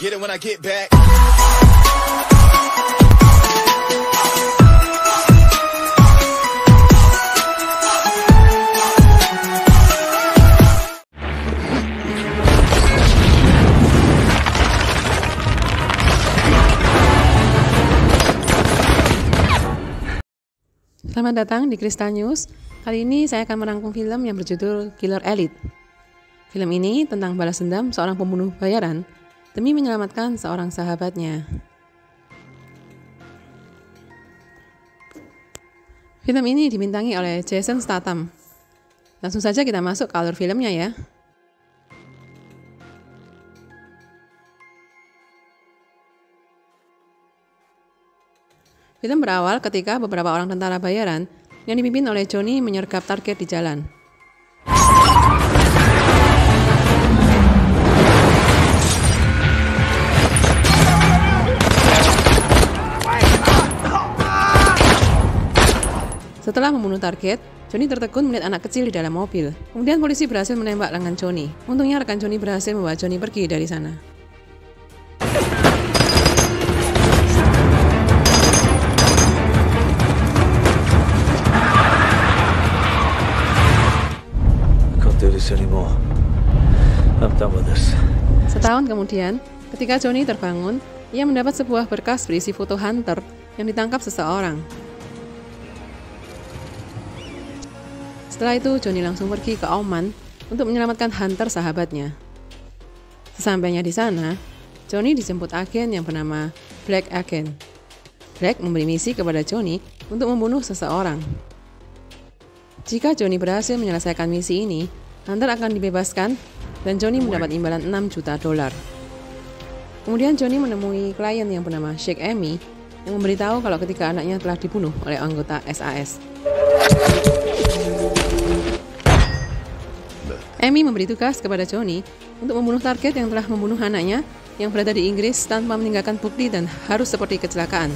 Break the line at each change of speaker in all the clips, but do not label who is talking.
Get it when I get back.
Selamat datang di Crystal News. Kali ini saya akan merangkum film yang berjudul Killer Elite. Film ini tentang balas dendam seorang pembunuh bayaran demi menyelamatkan seorang sahabatnya. Film ini dibintangi oleh Jason Statham. Langsung saja kita masuk ke alur filmnya ya. Film berawal ketika beberapa orang tentara bayaran yang dipimpin oleh Johnny menyergap target di jalan. Setelah membunuh target, Johnny tertegun melihat anak kecil di dalam mobil. Kemudian polisi berhasil menembak lengan Johnny. Untungnya rekan Johnny berhasil membawa Johnny pergi dari sana. Setahun kemudian, ketika Johnny terbangun, ia mendapat sebuah berkas berisi foto Hunter yang ditangkap seseorang. Setelah itu, Johnny langsung pergi ke Oman untuk menyelamatkan Hunter sahabatnya. Sesampainya di sana, Johnny dijemput agen yang bernama Black Agent. Black memberi misi kepada Johnny untuk membunuh seseorang. Jika Johnny berhasil menyelesaikan misi ini, Hunter akan dibebaskan dan Johnny mendapat imbalan 6 juta dolar. Kemudian Johnny menemui klien yang bernama Sheikh Amy yang memberitahu kalau ketika anaknya telah dibunuh oleh anggota SAS. Amy memberi tugas kepada Johnny untuk membunuh target yang telah membunuh anaknya yang berada di Inggris tanpa meninggalkan bukti dan harus seperti kecelakaan.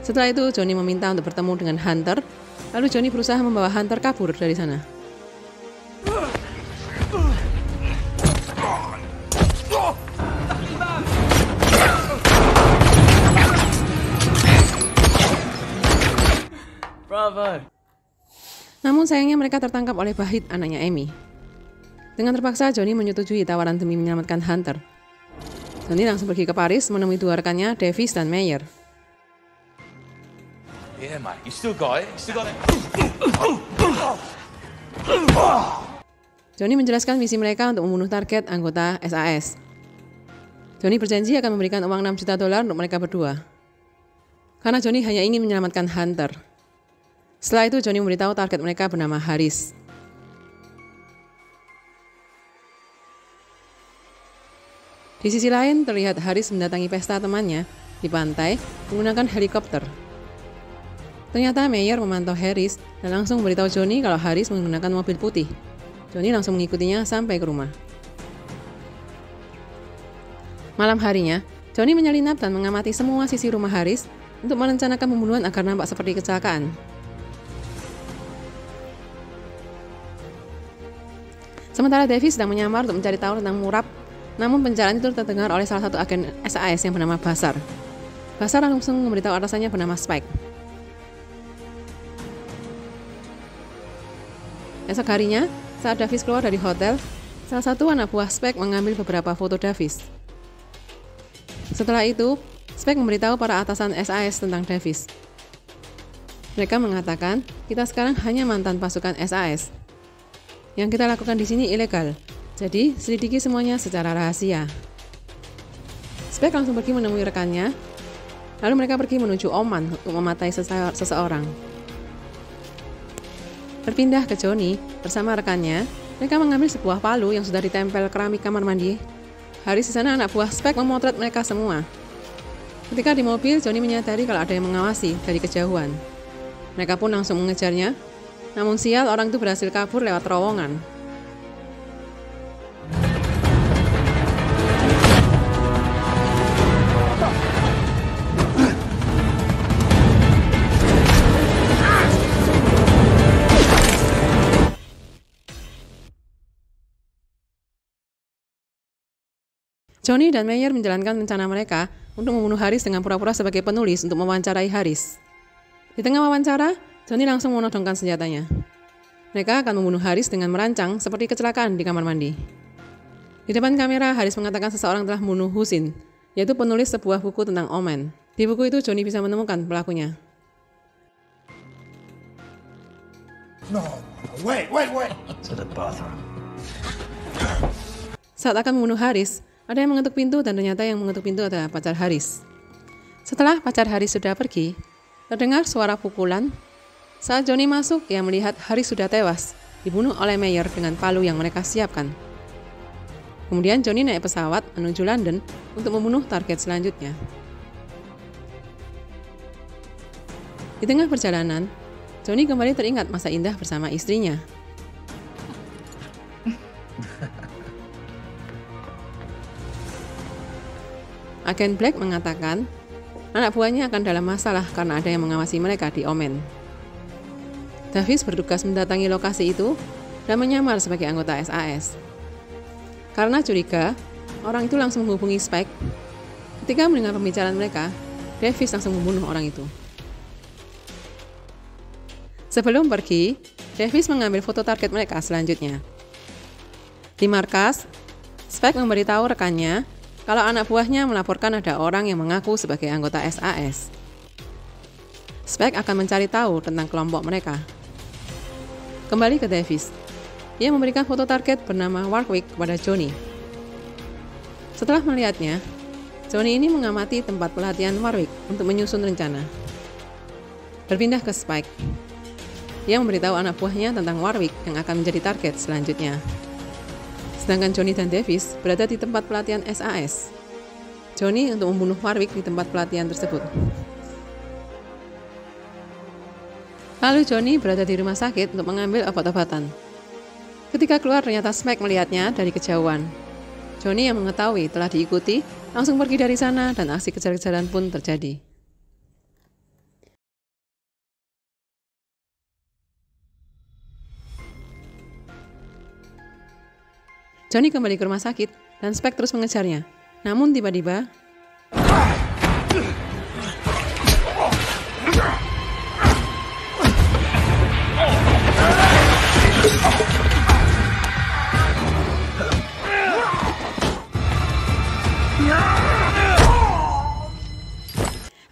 Setelah itu, Johnny meminta untuk bertemu dengan Hunter, lalu Johnny berusaha membawa Hunter kabur dari sana. Namun sayangnya mereka tertangkap oleh Bahit, anaknya Amy. Dengan terpaksa, Johnny menyetujui tawaran demi menyelamatkan Hunter. Johnny langsung pergi ke Paris menemui dua rekannya, Davis dan Mayer.
Yeah, mate. You still got it. You still got it.
Johnny menjelaskan misi mereka untuk membunuh target anggota SAS. Johnny berjanji akan memberikan uang 6 juta dolar untuk mereka berdua. Karena Johnny hanya ingin menyelamatkan Hunter. Setelah itu Johnny memberitahu target mereka bernama Haris. Di sisi lain terlihat Haris mendatangi pesta temannya di pantai menggunakan helikopter. Ternyata Mayer memantau Harris dan langsung memberitahu Johnny kalau Haris menggunakan mobil putih. Johnny langsung mengikutinya sampai ke rumah. Malam harinya, Johnny menyelinap dan mengamati semua sisi rumah Haris untuk merencanakan pembunuhan agar nampak seperti kecelakaan. Sementara Davis sedang menyamar untuk mencari tahu tentang Murab, namun pembicaraan itu terdengar oleh salah satu agen SAS yang bernama Basar. Basar langsung memberitahu atasannya bernama Spike. Esok harinya, saat Davis keluar dari hotel, salah satu anak buah Spike mengambil beberapa foto Davis. Setelah itu, Spike memberitahu para atasan SAS tentang Davis. Mereka mengatakan, kita sekarang hanya mantan pasukan SAS. Yang kita lakukan di sini ilegal, jadi selidiki semuanya secara rahasia. Spike langsung pergi menemui rekannya, lalu mereka pergi menuju Oman untuk mematai sese- seseorang. Berpindah ke Johnny bersama rekannya, mereka mengambil sebuah palu yang sudah ditempel keramik kamar mandi. Hari di sana anak buah Spike memotret mereka semua. Ketika di mobil, Johnny menyadari kalau ada yang mengawasi dari kejauhan. Mereka pun langsung mengejarnya, namun sial orang itu berhasil kabur lewat terowongan. Johnny dan Mayer menjalankan rencana mereka untuk membunuh Haris dengan pura-pura sebagai penulis untuk mewawancarai Haris. Di tengah wawancara, Johnny langsung menodongkan senjatanya. Mereka akan membunuh Haris dengan merancang seperti kecelakaan di kamar mandi. Di depan kamera, Haris mengatakan seseorang telah membunuh Husin, yaitu penulis sebuah buku tentang Omen. Di buku itu, Johnny bisa menemukan pelakunya.
No, wait, wait, wait.
To the bathroom.
Saat akan membunuh Haris, ada yang mengetuk pintu dan ternyata yang mengetuk pintu adalah pacar Haris. Setelah pacar Haris sudah pergi, terdengar suara pukulan saat Johnny masuk, ia melihat Haris sudah tewas, dibunuh oleh Mayer dengan palu yang mereka siapkan. Kemudian Johnny naik pesawat menuju London untuk membunuh target selanjutnya. Di tengah perjalanan, Johnny kembali teringat masa indah bersama istrinya. Agen Black mengatakan, anak buahnya akan dalam masalah karena ada yang mengawasi mereka di Omen. Davis bertugas mendatangi lokasi itu dan menyamar sebagai anggota SAS. Karena curiga, orang itu langsung menghubungi Spike. Ketika mendengar pembicaraan mereka, Davis langsung membunuh orang itu. Sebelum pergi, Davis mengambil foto target mereka selanjutnya. Di markas, Spike memberitahu rekannya kalau anak buahnya melaporkan ada orang yang mengaku sebagai anggota SAS. Spike akan mencari tahu tentang kelompok mereka. Kembali ke Davis. Ia memberikan foto target bernama Warwick kepada Johnny. Setelah melihatnya, Johnny ini mengamati tempat pelatihan Warwick untuk menyusun rencana. Berpindah ke Spike. Ia memberitahu anak buahnya tentang Warwick yang akan menjadi target selanjutnya. Sedangkan Johnny dan Davis berada di tempat pelatihan SAS. Johnny untuk membunuh Warwick di tempat pelatihan tersebut. Lalu Johnny berada di rumah sakit untuk mengambil obat-obatan. Ketika keluar ternyata Smack melihatnya dari kejauhan. Johnny yang mengetahui telah diikuti langsung pergi dari sana dan aksi kejar-kejaran pun terjadi. Johnny kembali ke rumah sakit dan Spek terus mengejarnya. Namun tiba-tiba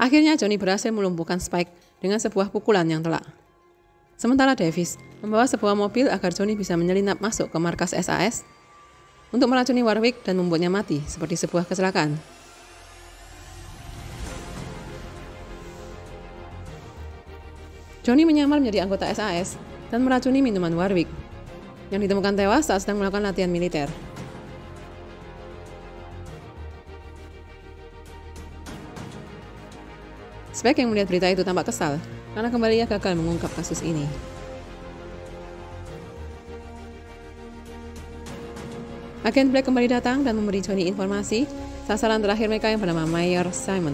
Akhirnya Johnny berhasil melumpuhkan Spike dengan sebuah pukulan yang telak. Sementara Davis membawa sebuah mobil agar Johnny bisa menyelinap masuk ke markas SAS untuk meracuni Warwick dan membuatnya mati seperti sebuah kecelakaan. Johnny menyamar menjadi anggota SAS dan meracuni minuman Warwick yang ditemukan tewas saat sedang melakukan latihan militer. Spek yang melihat berita itu tampak kesal karena kembali ia gagal mengungkap kasus ini. Agen Black kembali datang dan memberi Johnny informasi sasaran terakhir mereka yang bernama Mayor Simon.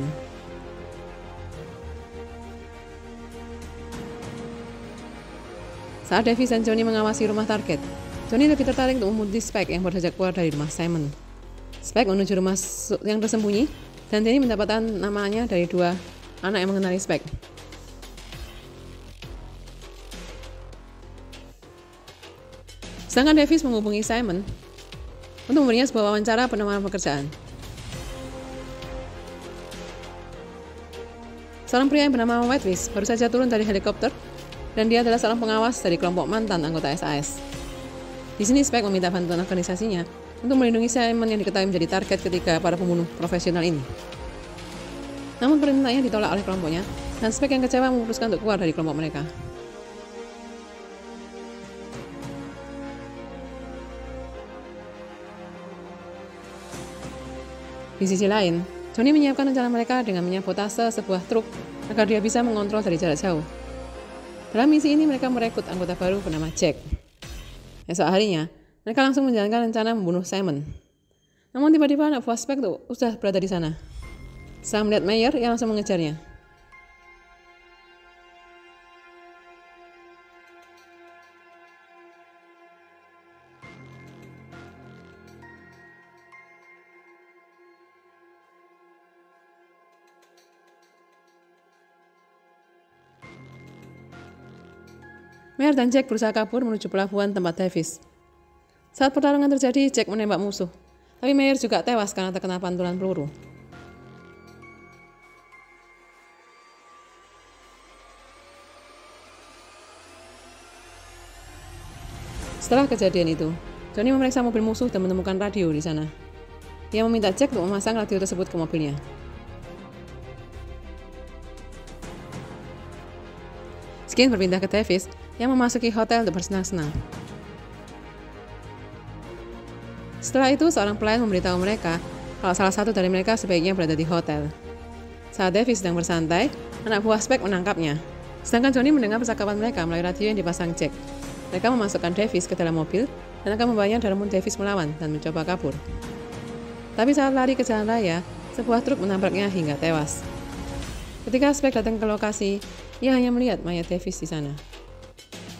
Saat Davis dan Johnny mengawasi rumah target, Johnny lebih tertarik untuk memutus Spike yang saja keluar dari rumah Simon. Spike menuju rumah yang tersembunyi dan Danny mendapatkan namanya dari dua anak yang mengenali spek. Sedangkan Davis menghubungi Simon untuk memberinya sebuah wawancara penawaran pekerjaan. Seorang pria yang bernama Whitefish baru saja turun dari helikopter dan dia adalah seorang pengawas dari kelompok mantan anggota SAS. Di sini Spek meminta bantuan organisasinya untuk melindungi Simon yang diketahui menjadi target ketika para pembunuh profesional ini. Namun permintaannya ditolak oleh kelompoknya, dan Spek yang kecewa memutuskan untuk keluar dari kelompok mereka. Di sisi lain, Johnny menyiapkan rencana mereka dengan menyabotase sebuah truk agar dia bisa mengontrol dari jarak jauh. Dalam misi ini mereka merekrut anggota baru bernama Jack. Esok harinya, mereka langsung menjalankan rencana membunuh Simon. Namun tiba-tiba anak buah Spek tuh sudah berada di sana. Sam Mayer yang langsung mengejarnya. Mayer dan Jack berusaha kabur menuju pelabuhan tempat Davis. Saat pertarungan terjadi, Jack menembak musuh. Tapi Mayer juga tewas karena terkena pantulan peluru. Setelah kejadian itu, Johnny memeriksa mobil musuh dan menemukan radio di sana. Ia meminta Jack untuk memasang radio tersebut ke mobilnya. Skin berpindah ke Davis yang memasuki hotel untuk bersenang-senang. Setelah itu, seorang pelayan memberitahu mereka kalau salah satu dari mereka sebaiknya berada di hotel. Saat Davis sedang bersantai, anak buah Spek menangkapnya. Sedangkan Johnny mendengar percakapan mereka melalui radio yang dipasang Jack. Mereka memasukkan Davis ke dalam mobil dan akan membawanya namun Davis melawan dan mencoba kabur. Tapi saat lari ke jalan raya, sebuah truk menabraknya hingga tewas. Ketika Spek datang ke lokasi, ia hanya melihat mayat Davis di sana.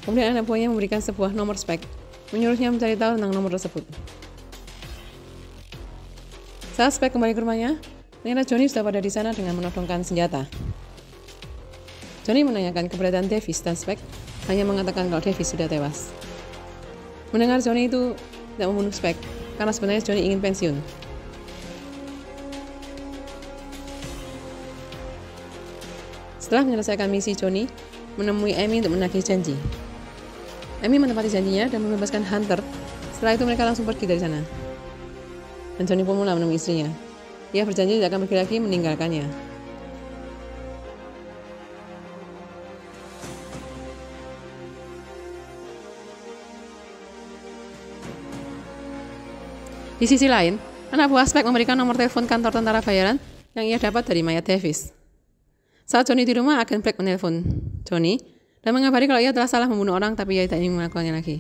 Kemudian anak buahnya memberikan sebuah nomor spek, menyuruhnya mencari tahu tentang nomor tersebut. Saat spek kembali ke rumahnya, ternyata Johnny sudah pada di sana dengan menodongkan senjata. Johnny menanyakan keberadaan Davis dan Spek hanya mengatakan kalau Davis sudah tewas. Mendengar Johnny itu tidak membunuh Spek karena sebenarnya Johnny ingin pensiun. Setelah menyelesaikan misi Johnny, menemui Amy untuk menagih janji. Amy menepati janjinya dan membebaskan Hunter. Setelah itu mereka langsung pergi dari sana. Dan Johnny pun mulai menemui istrinya. Ia berjanji tidak akan pergi lagi meninggalkannya. Di sisi lain, anak buah Spek memberikan nomor telepon kantor tentara bayaran yang ia dapat dari Maya Davis. Saat Johnny di rumah, agen Black menelpon Johnny dan mengabari kalau ia telah salah membunuh orang tapi ia tidak ingin melakukannya lagi.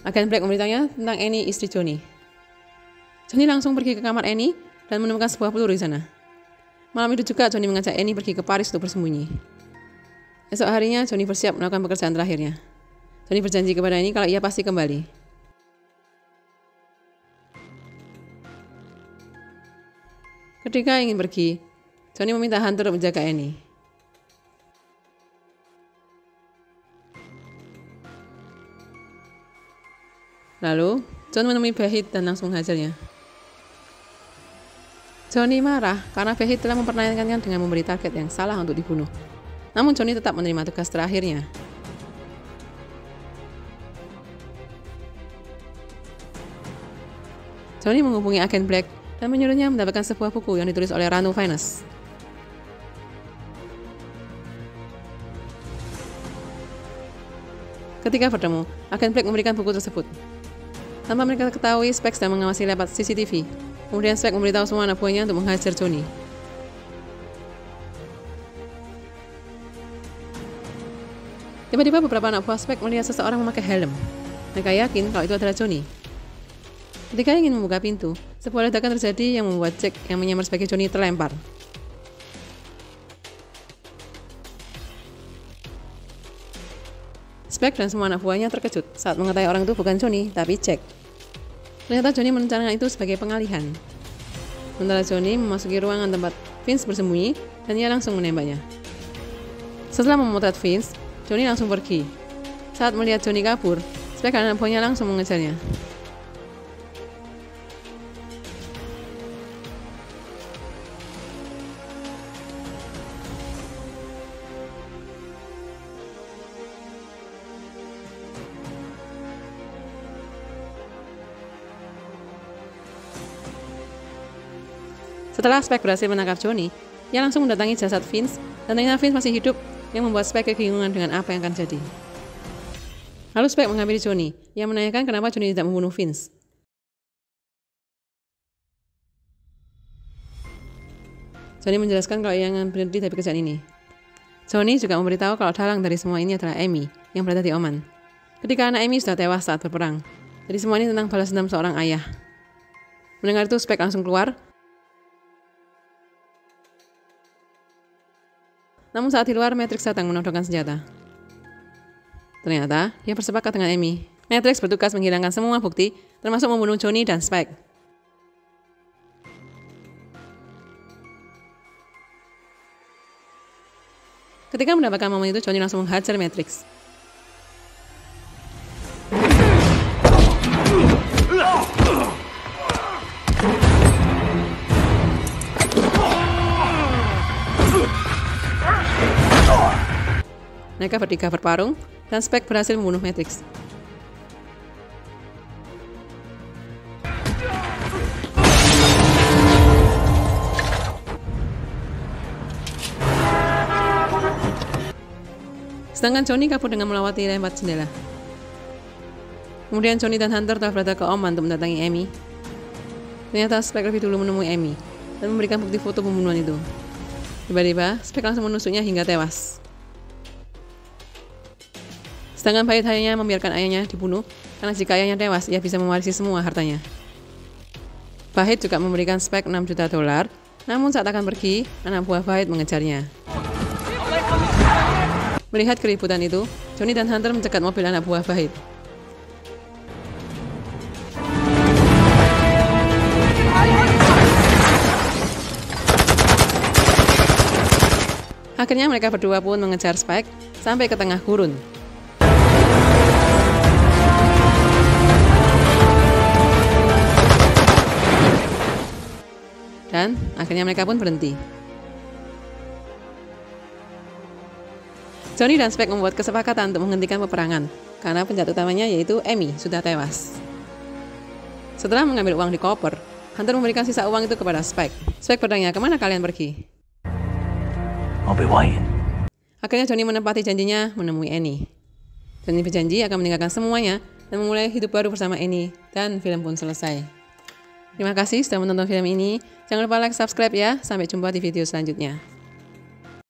Agen Black memberitahunya tentang Annie, istri Johnny. Johnny langsung pergi ke kamar Annie dan menemukan sebuah peluru di sana. Malam itu juga Johnny mengajak Annie pergi ke Paris untuk bersembunyi. Esok harinya Johnny bersiap melakukan pekerjaan terakhirnya. Johnny berjanji kepada Annie kalau ia pasti kembali. Ketika ingin pergi, Johnny meminta Hunter untuk menjaga Annie. Lalu, John menemui Behit dan langsung menghajarnya. Johnny marah karena Behit telah mempertanyakannya dengan memberi target yang salah untuk dibunuh. Namun Johnny tetap menerima tugas terakhirnya. Johnny menghubungi agen Black dan menyuruhnya mendapatkan sebuah buku yang ditulis oleh Ranu Finance. Ketika bertemu, agen Black memberikan buku tersebut. Tanpa mereka ketahui, Spek sedang mengawasi lewat CCTV. Kemudian Spek memberitahu semua anak buahnya untuk menghajar Johnny. Tiba-tiba beberapa anak buah Spek melihat seseorang memakai helm. Mereka yakin kalau itu adalah Johnny. Ketika ingin membuka pintu, sebuah ledakan terjadi yang membuat Jack yang menyamar sebagai Johnny terlempar. Spek dan semua anak buahnya terkejut saat mengetahui orang itu bukan Johnny, tapi Jack. Ternyata Johnny merencanakan itu sebagai pengalihan. Sementara Johnny memasuki ruangan tempat Vince bersembunyi dan ia langsung menembaknya. Setelah memotret Vince, Johnny langsung pergi. Saat melihat Johnny kabur, Spek dan anak buahnya langsung mengejarnya. Setelah Spike berhasil menangkap Johnny, ia langsung mendatangi jasad Vince dan ternyata Vince masih hidup yang membuat Spike kebingungan dengan apa yang akan jadi. Lalu Spike menghampiri Johnny, yang menanyakan kenapa Johnny tidak membunuh Vince. Johnny menjelaskan kalau ia ingin berhenti dari pekerjaan ini. Johnny juga memberitahu kalau dalang dari semua ini adalah Amy, yang berada di Oman. Ketika anak Amy sudah tewas saat berperang. Jadi semua ini tentang balas dendam seorang ayah. Mendengar itu, Spike langsung keluar Namun saat di luar, Matrix datang menodongkan senjata. Ternyata, dia bersepakat dengan Amy. Matrix bertugas menghilangkan semua bukti, termasuk membunuh Johnny dan Spike. Ketika mendapatkan momen itu, Johnny langsung menghajar Matrix. Mereka bertiga berparung, dan Spike berhasil membunuh Matrix. Sedangkan Johnny kabur dengan melewati lewat jendela. Kemudian Johnny dan Hunter telah berada ke Oman untuk mendatangi Amy. Ternyata Spike lebih dulu menemui Amy dan memberikan bukti foto pembunuhan itu. Tiba-tiba, Spike langsung menusuknya hingga tewas. Sedangkan Bahit hanya membiarkan ayahnya dibunuh, karena jika ayahnya tewas, ia bisa mewarisi semua hartanya. Bahit juga memberikan Spike 6 juta dolar, namun saat akan pergi, anak buah Bahit mengejarnya. Melihat keributan itu, Johnny dan Hunter mencegat mobil anak buah Bahit. Akhirnya mereka berdua pun mengejar Spike sampai ke tengah gurun. Dan akhirnya mereka pun berhenti. Johnny dan Spike membuat kesepakatan untuk menghentikan peperangan karena penjahat utamanya yaitu Amy sudah tewas. Setelah mengambil uang di koper, Hunter memberikan sisa uang itu kepada Spike. Spike bertanya, ke mana kalian pergi?
I'll be waiting.
Akhirnya Johnny menepati janjinya menemui Annie. Johnny berjanji akan meninggalkan semuanya dan memulai hidup baru bersama Annie dan film pun selesai. Terima kasih sudah menonton film ini. Jangan lupa like, subscribe ya. Sampai jumpa di video selanjutnya.